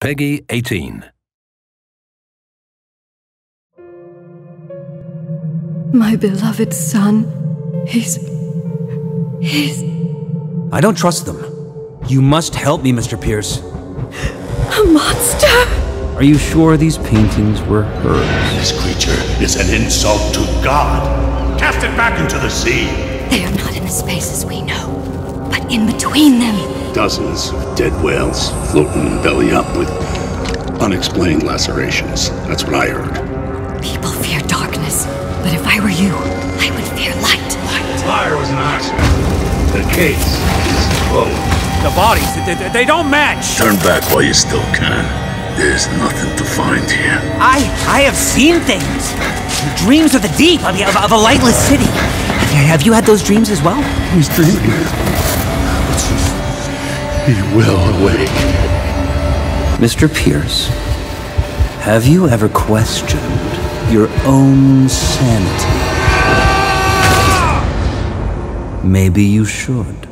Peggy 18. My beloved son. He's. He's. I don't trust them. You must help me, Mr. Pierce. a monster! Are you sure these paintings were hers? This creature is an insult to God. Cast it back into the sea. They are not in the spaces we know, but in between them. Dozens of dead whales floating belly up with unexplained lacerations. That's what I heard. People fear darkness, but if I were you, I would fear light. Fire was an accident. The case is closed. The bodies, they, they don't match! Turn back while you still can. There's nothing to find here. I I have seen things. Dreams of the deep, of, of, of a lightless city. Have you had those dreams as well? He's dreaming. He will awake. Mr. Pierce, have you ever questioned your own sanity? Maybe you should.